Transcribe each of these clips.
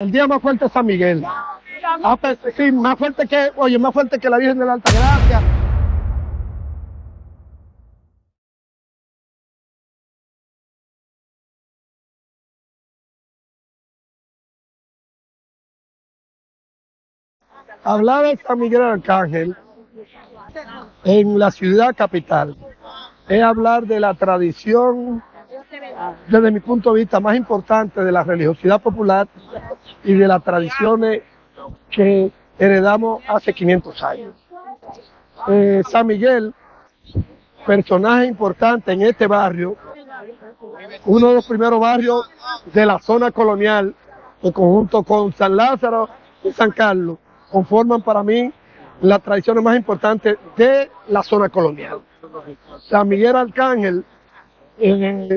El día más fuerte es San Miguel. Ah, pues, sí, más fuerte que, oye, más fuerte que la Virgen de la Altagracia. Hablar de San Miguel Arcángel en la ciudad capital es hablar de la tradición, desde mi punto de vista, más importante de la religiosidad popular y de las tradiciones que heredamos hace 500 años. Eh, San Miguel, personaje importante en este barrio, uno de los primeros barrios de la zona colonial, en conjunto con San Lázaro y San Carlos, conforman para mí las tradiciones más importantes de la zona colonial. San Miguel Arcángel,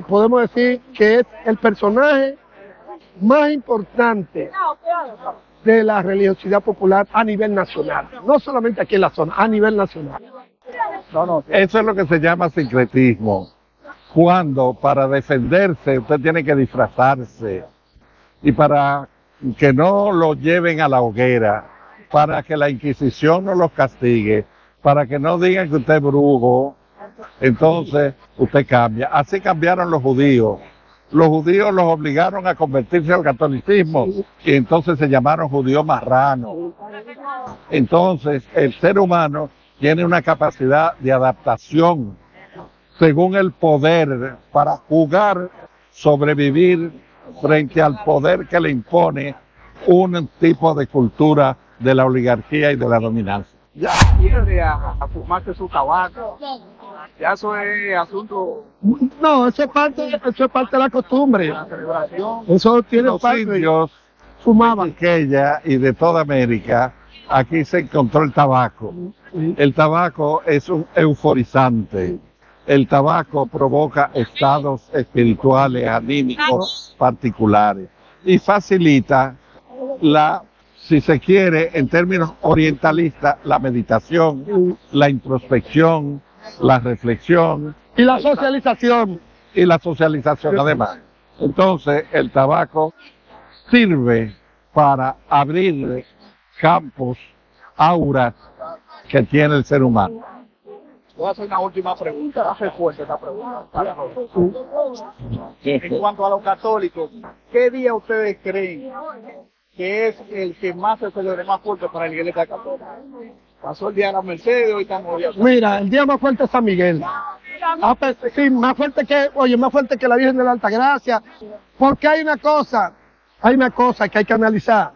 podemos decir que es el personaje más importante de la religiosidad popular a nivel nacional, no solamente aquí en la zona, a nivel nacional. No, no, eso es lo que se llama sincretismo. Cuando para defenderse usted tiene que disfrazarse y para que no lo lleven a la hoguera, para que la Inquisición no los castigue, para que no digan que usted es brujo, entonces usted cambia. Así cambiaron los judíos. Los judíos los obligaron a convertirse al catolicismo y entonces se llamaron judíos marranos. Entonces el ser humano tiene una capacidad de adaptación según el poder para jugar, sobrevivir frente al poder que le impone un tipo de cultura de la oligarquía y de la dominancia. Ya a, a fumarse su tabaco. Ya eso es asunto No, eso es parte, eso es parte de la costumbre. la celebración. Eso tiene Los parte. indios Fumaban. Quilla y de toda América, aquí se encontró el tabaco. El tabaco es un euforizante. El tabaco provoca estados espirituales, anímicos particulares y facilita la, si se quiere, en términos orientalistas, la meditación, la introspección, la reflexión Y la socialización. y la socialización además. Entonces, el tabaco sirve para abrir campos, auras que tiene el ser humano. Voy a hacer una última pregunta. Hace fuerte esta pregunta. para nosotros. En cuanto a los católicos, ¿qué día ustedes creen que es el que más se celebra más fuerte para la iglesia católica? Pasó el día de la Mercedes, hoy estamos ya. Mira, el día más fuerte es San Miguel. Ah, pues, sí, más fuerte que, oye, más fuerte que la Virgen de la Altagracia. Porque hay una cosa, hay una cosa que hay que analizar.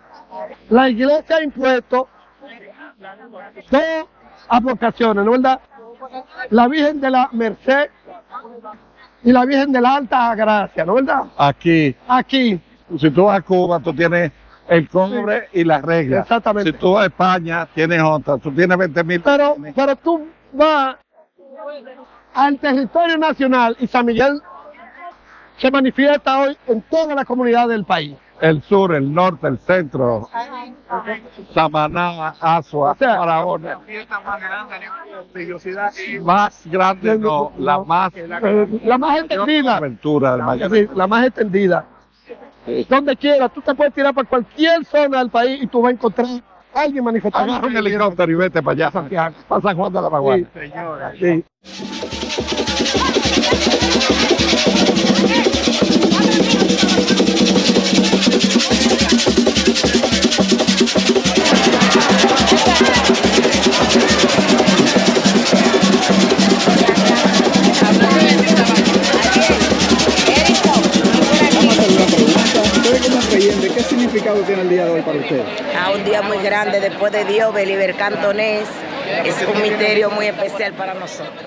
La iglesia ha impuesto dos advocaciones, ¿no es verdad? La Virgen de la Merced y la Virgen de la Alta Gracia, ¿no es verdad? Aquí, Aquí, si tú vas a Cuba, tú tienes el cobre y las reglas. Exactamente. Si tú vas a España, tienes otra. Tú tienes 20 mil. pero, pero tú vas al territorio nacional y San Miguel se manifiesta hoy en toda la comunidad del país. El sur, el norte, el centro, Samaná, Asua, O sea, Barahona. La fiesta más grande no, la más la más extendida. la más extendida. Donde quiera, tú te puedes tirar para cualquier zona del país y tú vas a encontrar a alguien manifestando. Agarra un helicóptero y vete para allá, Santiago, para San Juan de la Maguana. señora. Sí. Significado tiene el día de hoy para ustedes? a un día muy grande después de Dios, Beliber Cantonés. Es un misterio muy especial para nosotros.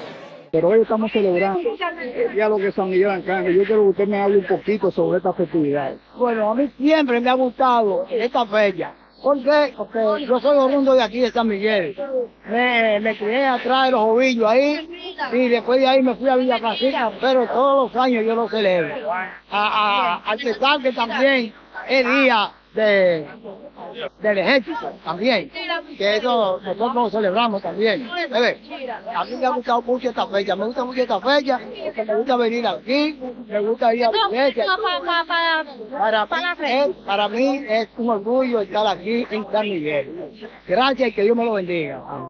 Pero hoy estamos celebrando el diálogo de San Miguel Arcángel. Yo quiero que usted me hable un poquito sobre esta festividad. Bueno, a mí siempre me ha gustado esta fecha. ¿Por qué? Porque yo soy oriundo de aquí, de San Miguel. Me, me crié atrás de los ovillos ahí y después de ahí me fui a Villa Casita, pero todos los años yo lo celebro. A, a, pesar que también es día de, del ejército también, que eso nosotros lo celebramos también. A mí me ha gustado mucho esta fecha, me gusta mucho esta fecha, porque me gusta venir aquí, me gusta ir a la iglesia. Para mí, es, para mí es un orgullo estar aquí en San Miguel. Gracias y que Dios me lo bendiga.